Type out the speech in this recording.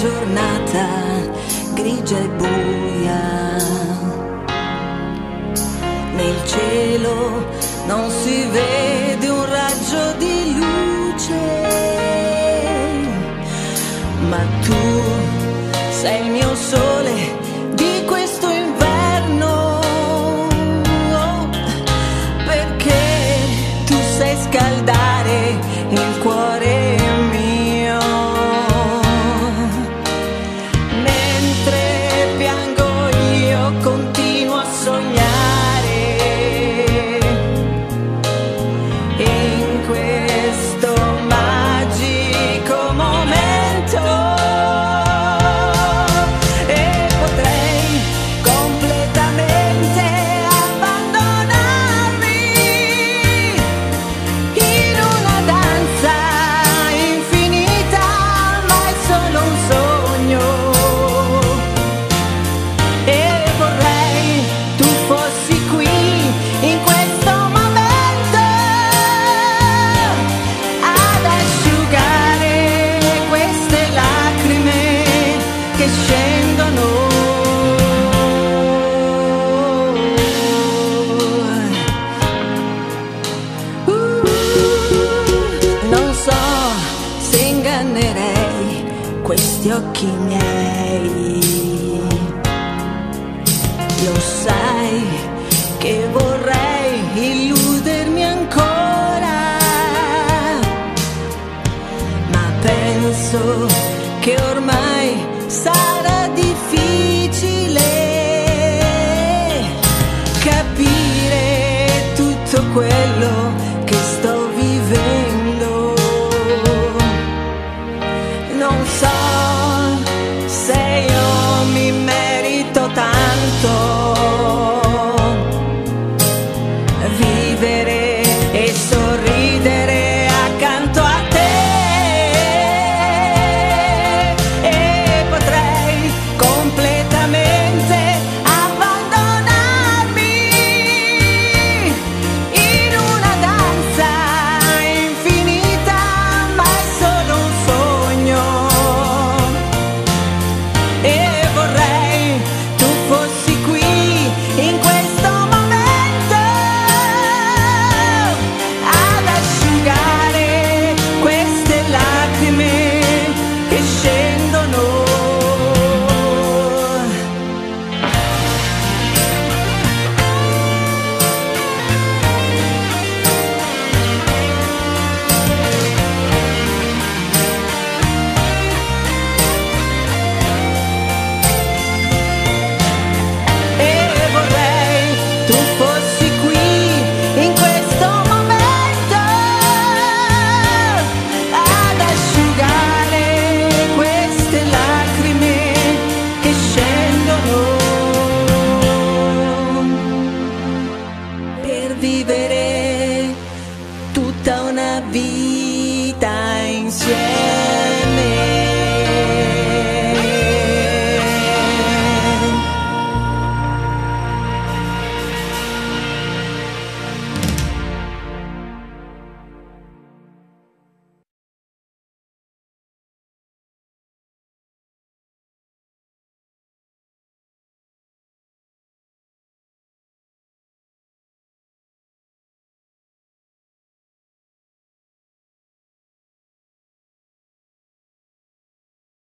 giornata grigia e buia. Nel cielo non si vede un raggio di luce, ma tu sei il mio sole di questo inverno. Perché tu sai scaldare il cuore. questi occhi miei. Lo sai che vorrei illudermi ancora, ma penso che ormai sarà difficile capire tutto quello tão na vida incerta.